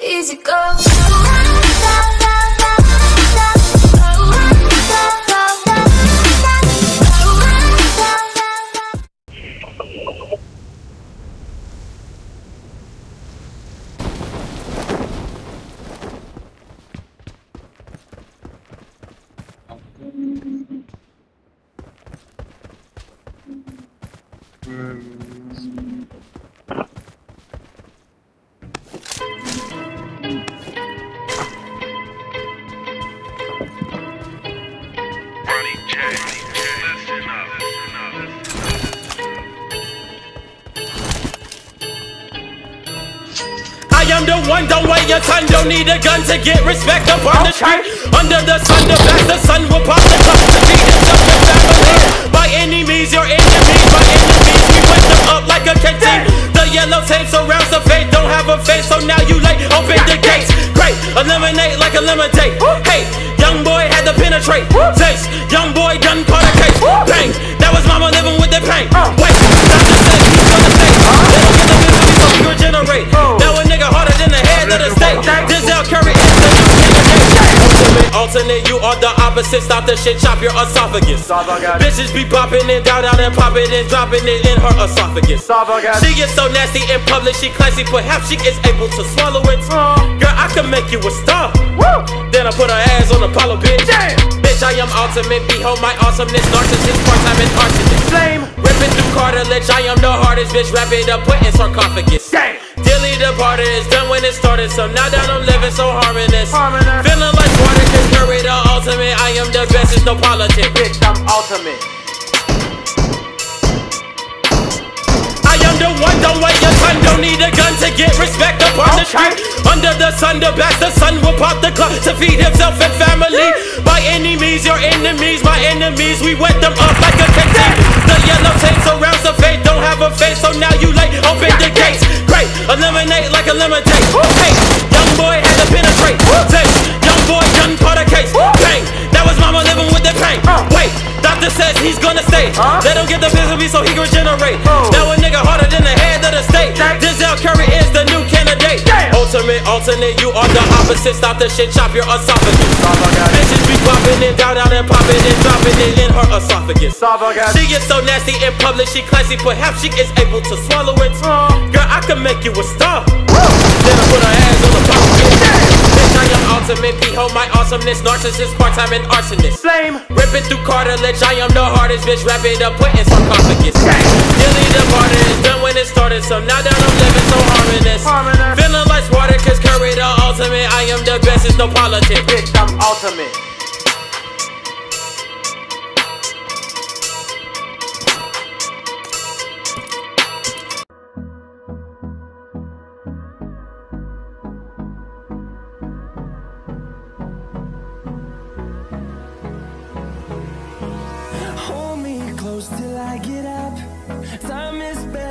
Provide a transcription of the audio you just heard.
Easy go. Ronnie I am the one, don't wait your time, don't need a gun to get respect up on the street. Under the sun, the best, the sun will pop the cup to feed himself and family. By any means, your enemies, by enemies, we wet them up like a canteen. The yellow tape surrounds the fate, don't have a face, so now you late, open the gates. Great, eliminate like a lemonade. Hey, young boy had to penetrate. Zace, young boy done caught a case. Bang, that was mama living with the pain. Wait, Dr. said he's gonna stay. They don't get the business, so we regenerate. Now a nigga harder than the head of the state. Denzel Curry is the new candidate. Ultimate, alternate, you are the opposite. Stop the shit, chop your esophagus. Bitches be popping it down, down and popping it, dropping it in her esophagus. She is so nasty in public, she classy, perhaps she is able to swallow it. Girl, I can make you a star. I put her ass on Apollo, bitch. Bitch, I am ultimate, behold my awesomeness, narcissist, part-time and arsonist. Flame. Ripping through cartilage, I am the hardest bitch. Wrap it up, put in sarcophagus. Gang. Dilly departed, it's done when it started. So now that I'm living so harmonious. Harmonious. Feeling like water can carry the ultimate. I am the best, it's no politics. Bitch, I'm ultimate. The one, don't wait your time, don't need a gun to get respect up on the Okay. street. Under the sun, the best, the sun will pop the clock to feed himself and family. By any means, your enemies, my enemies, we wet them up like a canteen. The yellow tape surrounds the fate, don't have a face, so now you late, open the gates. Great, eliminate like a lemonade. Hey, young boy had to penetrate. Taste, young boy done caught a case. Bang, that was mama living with the pain. Wait, doctor says he's gonna stay. They don't get the business so he can regenerate. Now a nigga harder alternate, you are the opposite. Stop the shit, chop your esophagus. Bitches be popping it down, down and popping it, dropping it in her esophagus. She is so nasty in public, she classy, perhaps she is able to swallow it. Girl, I can make you a star. Then I put her ass on the pump. Bitch, I am ultimate, behold my awesomeness, narcissist, part-time and arsonist. Flame. Ripping through cartilage, I am the hardest bitch. Wrap it up, put in sarcophagus. Dilly the party is done when it started, so now that I'm living so harmonious. Harmonious. Feeling like water, cause curry the ultimate. I am the best, it's no politics. Bitch, I'm ultimate. Hold me close till I get up. Time is barely on our side.